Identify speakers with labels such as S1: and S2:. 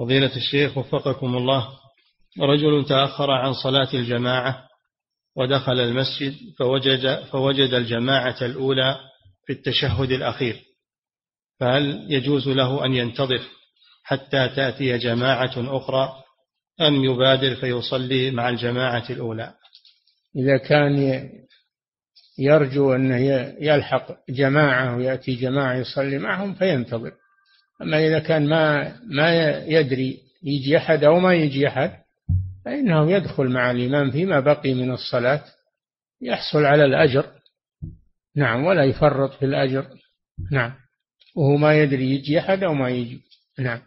S1: فضيلة الشيخ وفقكم الله رجل تأخر عن صلاة الجماعة ودخل المسجد فوجد فوجد الجماعة الأولى في التشهد الأخير فهل يجوز له أن ينتظر حتى تأتي جماعة أخرى أم يبادر فيصلي مع الجماعة الأولى؟
S2: إذا كان يرجو أنه يلحق جماعة ويأتي جماعة يصلي معهم فينتظر. أما إذا كان ما ما يدري يجي أحد أو ما يجي أحد فإنه يدخل مع الإمام فيما بقي من الصلاة يحصل على الأجر. نعم ولا يفرط في الأجر. نعم وهو ما يدري يجي أحد أو ما يجي. نعم.